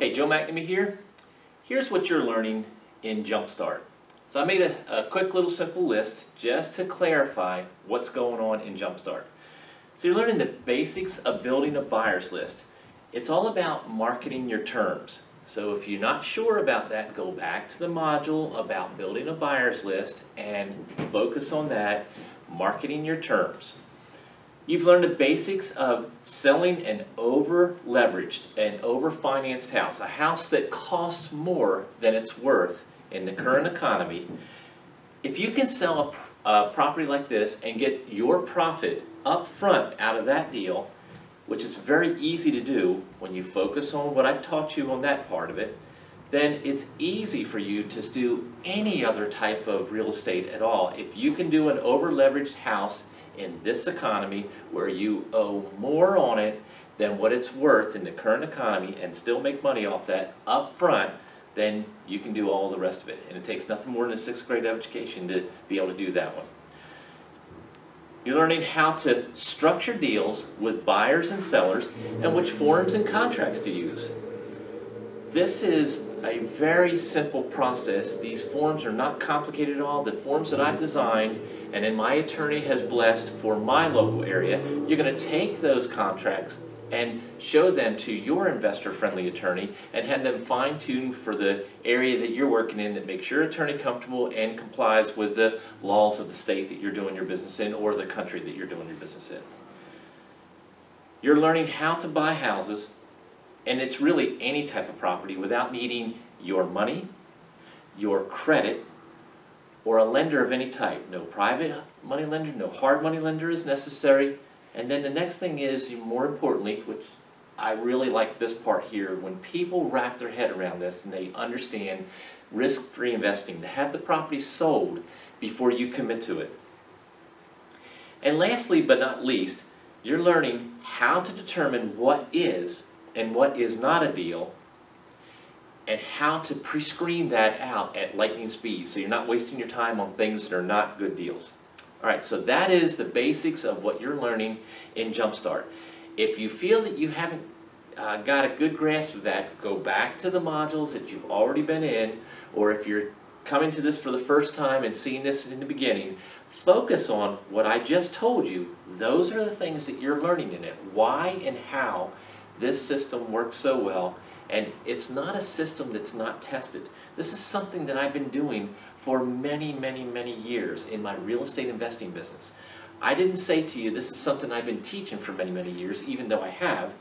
Hey, Joe McNamee here. Here's what you're learning in Jumpstart. So I made a, a quick little simple list just to clarify what's going on in Jumpstart. So you're learning the basics of building a buyer's list. It's all about marketing your terms. So if you're not sure about that, go back to the module about building a buyer's list and focus on that, marketing your terms. You've learned the basics of selling an over-leveraged and over-financed house, a house that costs more than it's worth in the current mm-hmm. economy. If you can sell a, a property like this and get your profit up front out of that deal, which is very easy to do when you focus on what I've taught you on that part of it, then it's easy for you to do any other type of real estate at all. If you can do an over-leveraged house in this economy where you owe more on it than what it's worth in the current economy and still make money off that up front, then you can do all the rest of it. And it takes nothing more than a sixth grade education to be able to do that one. You're learning how to structure deals with buyers and sellers and which forms and contracts to use. This is a very simple process. These forms are not complicated at all. The forms that I've designed and then my attorney has blessed for my local area, you're going to take those contracts and show them to your investor-friendly attorney and have them fine-tuned for the area that you're working in that makes your attorney comfortable and complies with the laws of the state that you're doing your business in or the country that you're doing your business in. You're learning how to buy houses and it's really any type of property without needing your money, your credit, or a lender of any type. No private money lender, no hard money lender is necessary. And then the next thing is, more importantly, which I really like this part here, when people wrap their head around this and they understand risk-free investing, to have the property sold before you commit to it. And lastly, but not least, you're learning how to determine what is and what is not a deal and how to pre-screen that out at lightning speed so you're not wasting your time on things that are not good deals. Alright, so that is the basics of what you're learning in Jumpstart. If you feel that you haven't uh, got a good grasp of that, go back to the modules that you've already been in, or if you're coming to this for the first time and seeing this in the beginning, focus on what I just told you. Those are the things that you're learning in it. Why and how this system works so well and it's not a system that's not tested. This is something that I've been doing for many, many, many years in my real estate investing business. I didn't say to you this is something I've been teaching for many, many years, even though I have.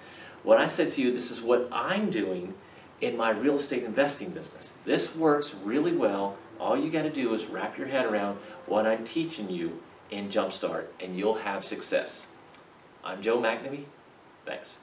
What I said to you, this is what I'm doing in my real estate investing business. This works really well. All you got to do is wrap your head around what I'm teaching you in Jumpstart, and you'll have success. I'm Joe McNamee. Thanks.